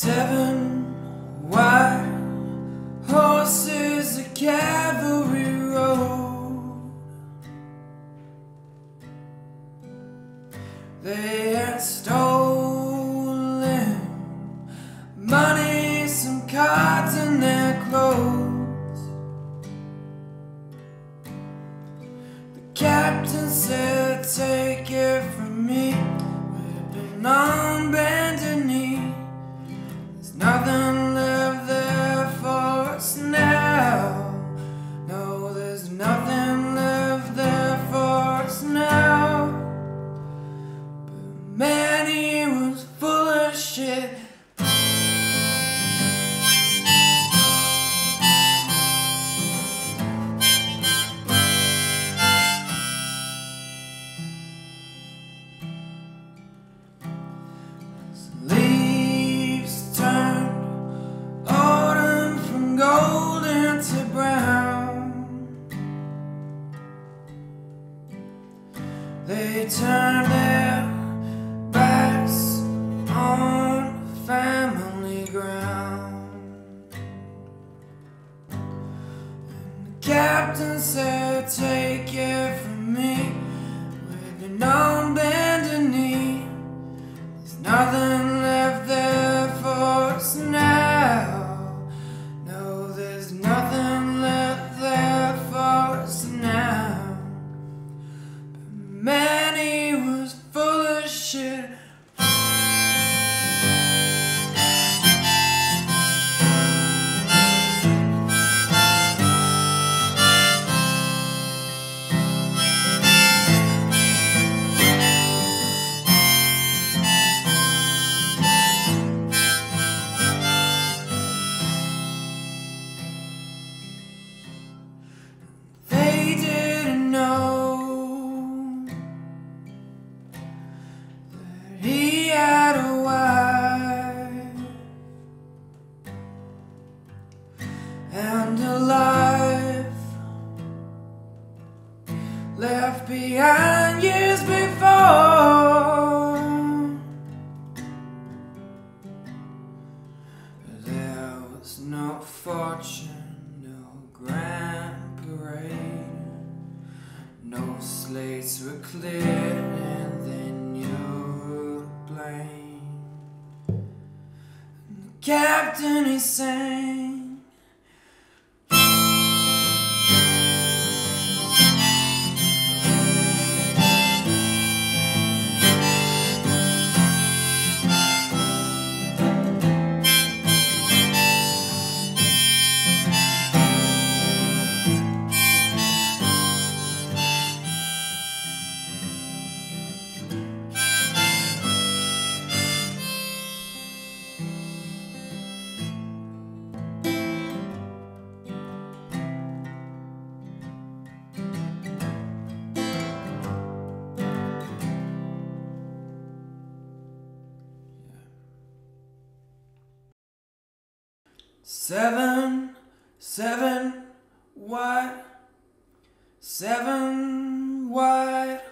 Seven white horses, a cavalry road. They had stolen money, some cards, and their clothes. The captain said, Take it from me. Been on shit. Leaves turned autumn from golden to brown. They turn said, Take it from me. We've left behind years before. There was no fortune, no grand parade. No slates were cleared, and then you blame. And the captain he sang. Seven, seven, what? Seven, what?